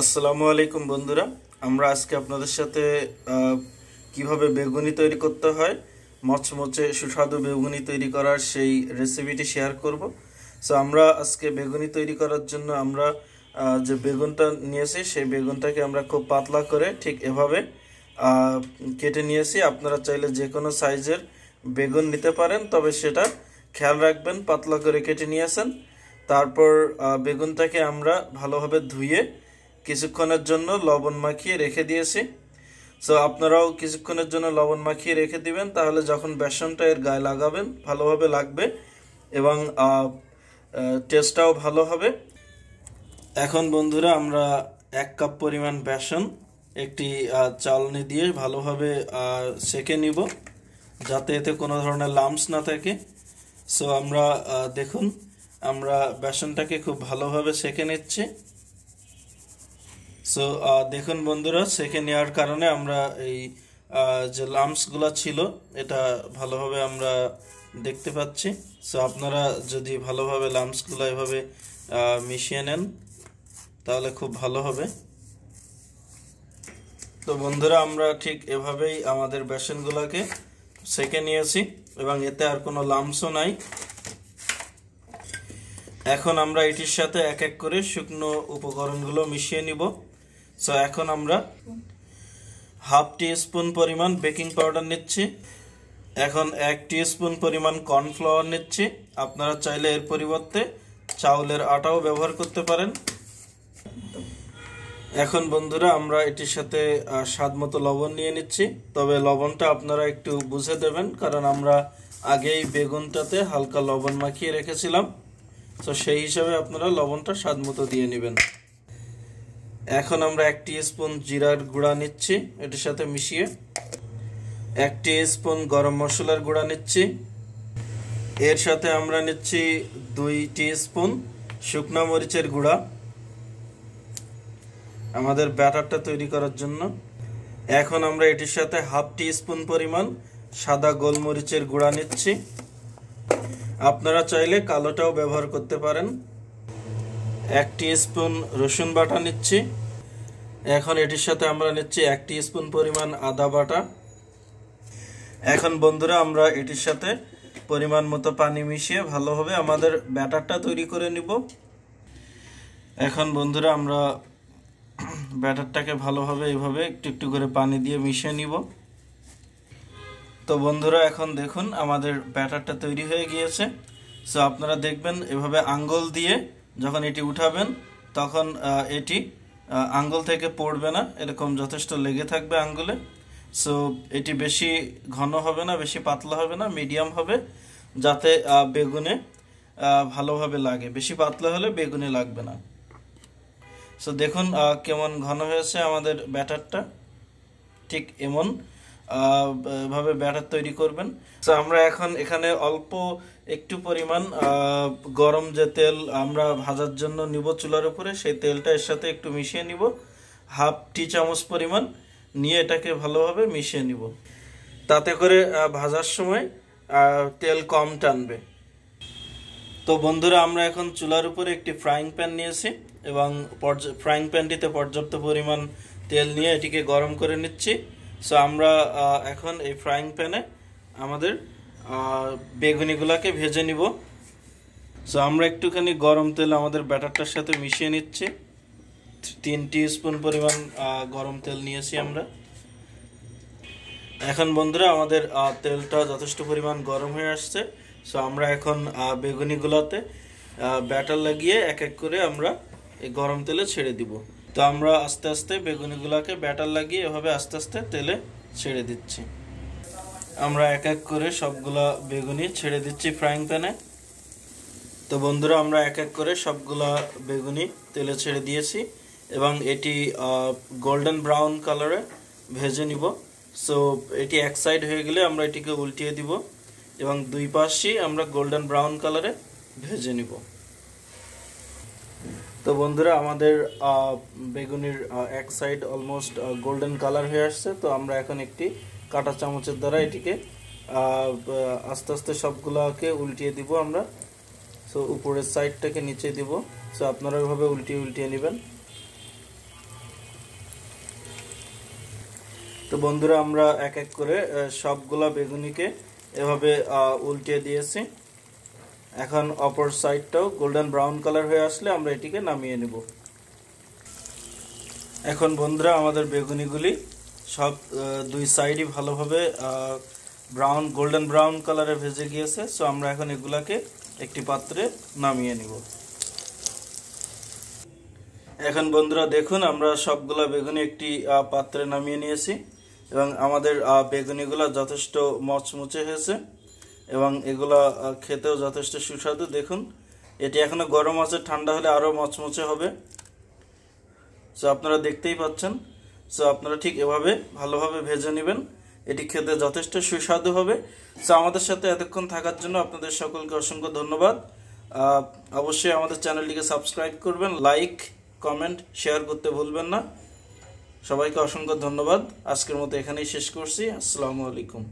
আসসালামু আলাইকুম বন্ধুরা। আমরা আজকে আপনাদের সাথে কীভাবে বেগুনি তৈরি করতে হয়, মচমচে সুস্বাদু বেগুনি তৈরি করার সেই রেসিপিটি শেয়ার করব। সো আমরা আজকে বেগুনি তৈরি করার জন্য আমরা যে বেগুনটা নিয়েছি, সেই বেগুনটাকে আমরা খুব পাতলা করে ঠিক এভাবে কেটে নিয়েছি। আপনারা চাইলে যে কোনো সাইজের বেগুন নিতে পারেন, তবে সেটা খেয়াল রাখবেন, পাতলা করে কেটে নিয়েছেন। তারপর বেগুনটাকে আমরা ভালোভাবে ধুয়ে কিছুক্ষণের জন্য লবণ মাখিয়ে রেখে দিয়েছি। সো আপনারাও কিছুক্ষণের জন্য লবণ মাখিয়ে রেখে দিবেন, তাহলে যখন বেসনটা এর গায়ে লাগাবেন, ভালোভাবে লাগবে এবং টেস্টটাও ভালো হবে। এখন বন্ধুরা, আমরা এক কাপ পরিমাণ বেসন একটি চালনি দিয়ে ভালোভাবে সেকে নিব, যাতে এতে কোনো ধরনের লাম্পস না থাকে। সো আমরা দেখুন, আমরা বেসনটাকে খুব ভালোভাবে সেকে নিচ্ছি। সো দেখুন বন্ধুরা সেকে নেওয়ার কারণে আমরা এই যে লাম্পসগুলো ছিল, এটা ভালোভাবে আমরা দেখতে পাচ্ছি। সো আপনারা যদি ভালোভাবে লাম্পসগুলো এভাবে মিশিয়ে নেন, তাহলে খুব ভালো হবে। তো বন্ধুরা, আমরা ঠিক এভাবেই আমাদের বেসনগুলোকে সেকে নিয়েছি এবং এতে আর কোনো লাম্পসও নাই। এখন আমরা এটির সাথে এক এক করে শুকনো উপকরণগুলো মিশিয়ে নিব। সো এখন আমরা হাফ টি স্পুন পরিমাণ বেকিং পাউডার নিচ্ছি। এখন এক টি স্পুন পরিমাণ কর্নফ্লাওয়ার নিচ্ছি। আপনারা চাইলে এর পরিবর্তে চাউলের আটাও ব্যবহার করতে পারেন। এখন বন্ধুরা, আমরা এটির সাথে স্বাদ মতো লবণ নিয়ে নিচ্ছি। তবে লবণটা আপনারা একটু বুঝে দেবেন, কারণ আমরা আগেই বেগুনটাতে হালকা লবণ মাখিয়ে রেখেছিলাম। তো সেই হিসাবে আপনারা লবণটা স্বাদ মতো দিয়ে নেবেন। এখন আমরা এক স্পুন জিরার গুঁড়া নিচ্ছি, এটির সাথে মিশিয়ে। এক স্পুন গরম মশলার গুঁড়া নিচ্ছি। এর সাথে আমরা নিচ্ছি দুই স্পুন শুকনো মরিচের গুঁড়া। আমাদের ব্যাটারটা তৈরি করার জন্য। এখন আমরা এটির সাথে হাফ টি স্পুন পরিমাণ সাদা গোলমরিচের গুঁড়া নিচ্ছি। আপনারা চাইলে কালোটাও ব্যবহার করতে পারেন। এক স্পুন রসুন বাটা নিচ্ছি। এখন এটির সাথে আমরা নিচ্ছি এক স্পুন পরিমাণ আদা বাটা। এখন বন্ধুরা, আমরা এটির সাথে পরিমাণ মতো পানি মিশিয়ে ভালোভাবে আমাদের ব্যাটারটা তৈরি করে নিব। এখন বন্ধুরা, আমরা ব্যাটারটাকে ভালোভাবে এইভাবে একটু একটু করে পানি দিয়ে মিশিয়ে নিব। তো বন্ধুরা, এখন দেখুন আমাদের ব্যাটারটা তৈরি হয়ে গিয়েছে। সো আপনারা দেখবেন এভাবে আঙ্গুল দিয়ে যখন এটি উঠাবেন, তখন এটি আঙ্গুল থেকে পড়বে না। এরকম যথেষ্ট লেগে থাকবে আঙ্গুলে। সো এটি বেশি ঘন হবে না, বেশি পাতলা হবে না মিডিয়াম হবে, যাতে বেগুনে ভালোভাবে লাগে। বেশি পাতলা হলে বেগুনে লাগবে না। সো দেখুন কেমন ঘন হয়েছে আমাদের ব্যাটারটা। ঠিক এমন। ভাবে ব্যাটার তৈরি করবেন। তো আমরা এখন এখানে অল্প একটু পরিমাণ গরম যে তেল আমরা ভাজার জন্য নিব চুলার উপরে, সেই তেলটা এর সাথে একটু মিশিয়ে নিব। হাফ টি চামচ পরিমাণ নিয়ে এটাকে ভালোভাবে মিশিয়ে নিব। তাতে করে ভাজার সময় তেল কম টানবে। তো বন্ধুরা, আমরা এখন চুলার উপরে একটি ফ্রাইং প্যান নিয়েছি এবং ফ্রাইং প্যানটিতে পর্যাপ্ত পরিমাণ তেল নিয়ে এটিকে গরম করে নিচ্ছি। সো আমরা এখন এই ফ্রাইং প্যানে আমাদের বেগুনিগুলোকে ভেজে নিব। সো আমরা একটুখানি গরম তেল আমাদের ব্যাটারটার সাথে মিশিয়ে নিচ্ছি। তিন স্পুন পরিমাণ গরম তেল নিয়েছি আমরা। এখন বন্ধুরা, আমাদের তেলটা যথেষ্ট পরিমাণ গরম হয়ে আসছে। সো আমরা এখন বেগুনিগুলোতে ব্যাটার লাগিয়ে এক এক করে আমরা এই গরম তেলে ছেড়ে দিব। তো আমরা আস্তে আস্তে বেগুনিগুলোকে ব্যাটার লাগিয়ে এভাবে আস্তে আস্তে তেলে ছেড়ে দিচ্ছি। আমরা এক এক করে সবগুলা বেগুনি ছেড়ে দিচ্ছি ফ্রাইং প্যানে তো বন্ধুরা, আমরা এক এক করে সবগুলা বেগুনি তেলে ছেড়ে দিয়েছি এবং এটি গোল্ডেন ব্রাউন কালারে ভেজে নিব। সো এটি এক সাইড হয়ে গেলে আমরা এটিকে উল্টিয়ে দিব এবং দুই পাশই আমরা গোল্ডেন ব্রাউন কালারে ভেজে নিব। তো বন্ধুরা, আমাদের বেগুনির এক সাইড অলমোস্ট গোল্ডেন কালার হয়ে আসছে। তো আমরা এখন একটি কাটা চামচের দ্বারা এটিকে আস্তে আস্তে সবগুলোকে উল্টিয়ে দিব আমরা। সো উপরের সাইডটাকে নিচে দিব। সো আপনারা ওইভাবে উল্টিয়ে উল্টিয়ে নেবেন। তো বন্ধুরা, আমরা এক এক করে সবগুলা বেগুনিকে এভাবে উল্টিয়ে দিয়েছি। এখন অপর সাইডটাও গোল্ডেন ব্রাউন কালার হয়ে আসলে আমরা এটিকে নামিয়ে নেব। এখন বন্ধুরা আমাদের বেগুনিগুলি সব দুই সাইডই ভালোভাবে ব্রাউন গোল্ডেন ব্রাউন কালারে ভেজে গিয়েছে সো আমরা এখন এগুলাকে একটি পাত্রে নামিয়ে নিব। এখন বন্ধুরা দেখুন, আমরা সবগুলা বেগুনি একটি পাত্রে নামিয়ে নিয়েছি, এবং আমাদের বেগুনিগুলো যথেষ্ট মচমুচে হয়েছে। এবং এগুলা খেতেও যথেষ্ট সুস্বাদু। দেখুন, এটি এখনও গরম আছে, ঠান্ডা হলে আরও মচমচে হবে। সো আপনারা দেখতেই পাচ্ছেন। সো আপনারা ঠিক এভাবে ভালোভাবে ভেজে নেবেন। এটি খেতে যথেষ্ট সুস্বাদু হবে। সো আমাদের সাথে এতক্ষণ থাকার জন্য আপনাদের সকলকে অসংখ্য ধন্যবাদ। অবশ্যই আমাদের চ্যানেলটিকে সাবস্ক্রাইব করবেন, লাইক, কমেন্ট, শেয়ার করতে ভুলবেন না। সবাইকে অসংখ্য ধন্যবাদ। আজকের মতো এখানেই শেষ করছি। আসসালামু আলাইকুম।